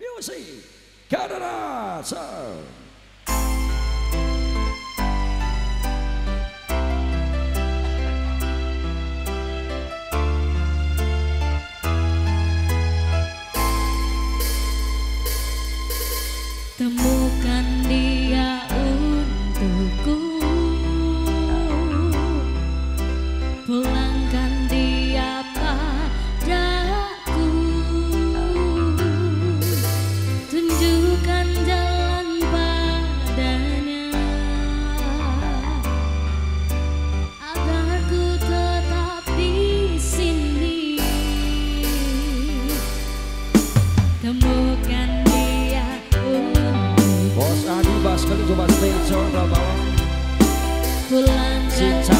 Music Kadara temukan dia untuk sit a.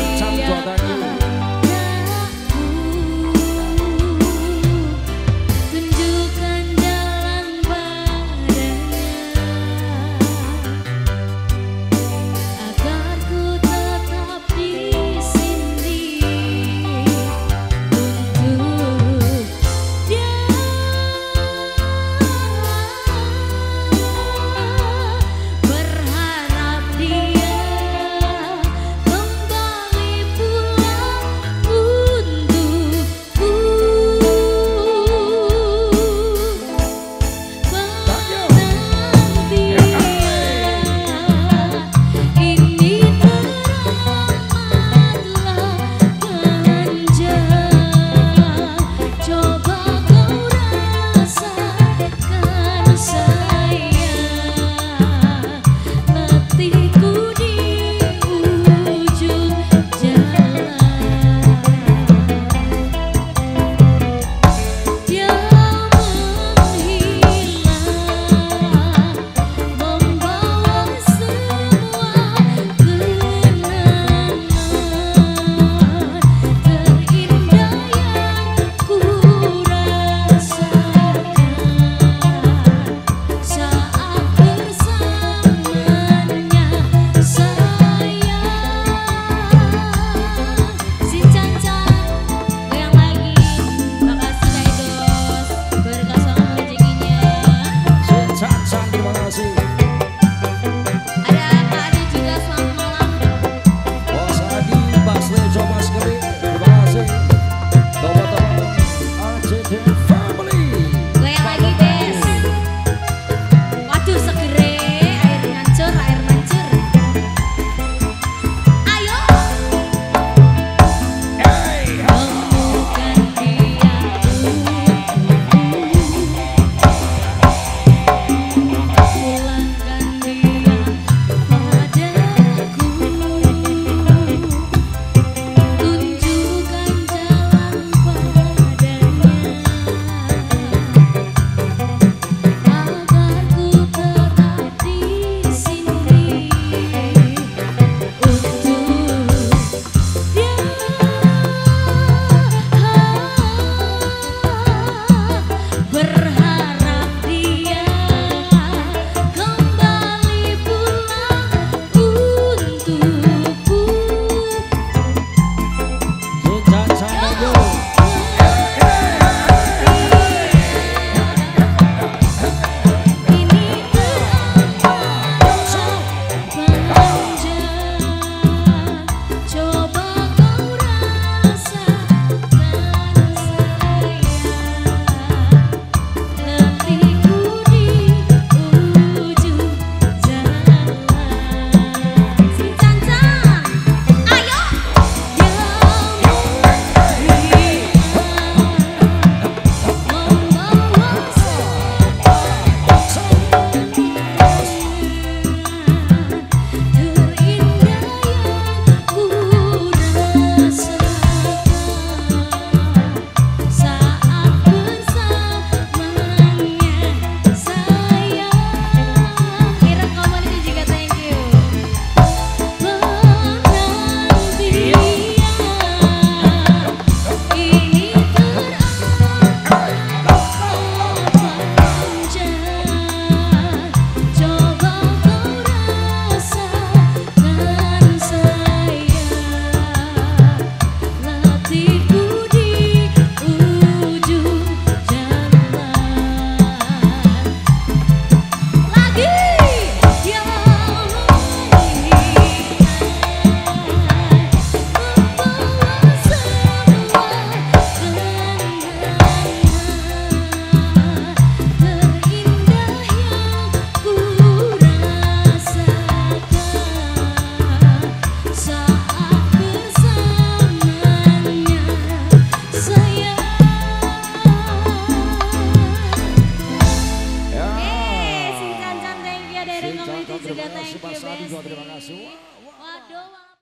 semua. Waduh.